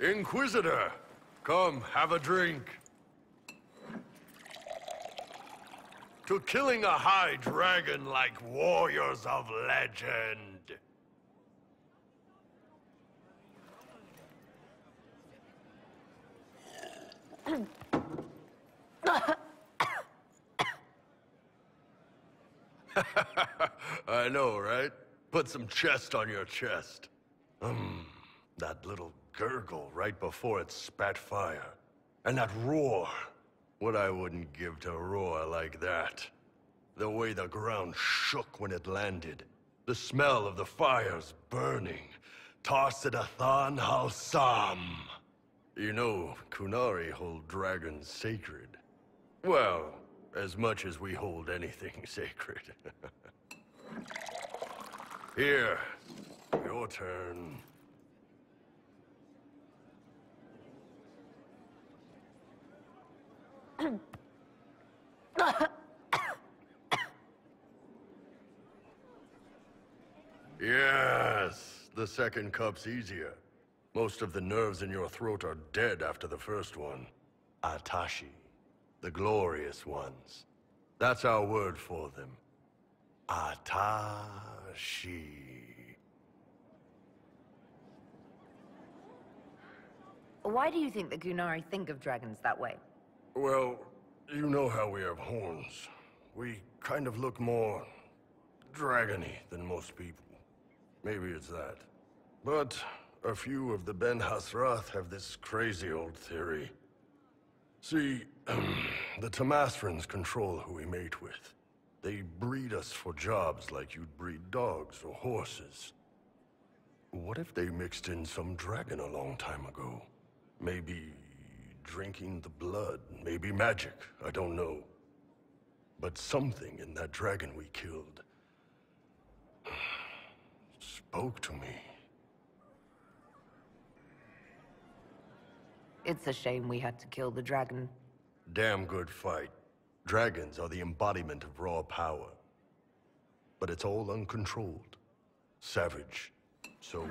Inquisitor, come, have a drink. To killing a high dragon like warriors of legend. I know, right? Put some chest on your chest. Mmm, that little gurgle right before it spat fire. And that roar. What I wouldn't give to roar like that. The way the ground shook when it landed. The smell of the fires burning. Tarsidathan Halsam. You know, Qunari hold dragons sacred. Well, as much as we hold anything sacred. Here, your turn. Yes, the second cup's easier. Most of the nerves in your throat are dead after the first one. Ataashi, the glorious ones. That's our word for them. Ataashi. Why do you think the Qunari think of dragons that way? Well, you know how we have horns. We kind of look more... dragony than most people. Maybe it's that. But a few of the Ben-Hassrath have this crazy old theory. See, um, the Tamassrans control who we mate with. They breed us for jobs like you'd breed dogs or horses. What if they mixed in some dragon a long time ago? Maybe drinking the blood, maybe magic, I don't know. But something in that dragon we killed spoke to me. It's a shame we had to kill the dragon. Damn good fight. Dragons are the embodiment of raw power. But it's all uncontrolled. Savage. So,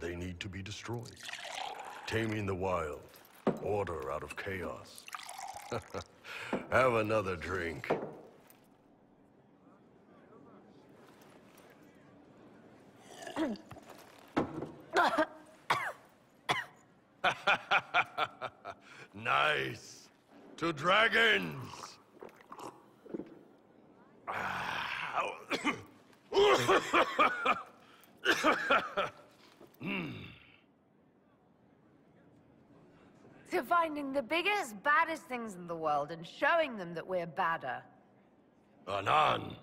they need to be destroyed. Taming the wild. Order out of chaos. Have another drink. nice. To dragons. Hmm. To finding the biggest, baddest things in the world and showing them that we're badder. Anan.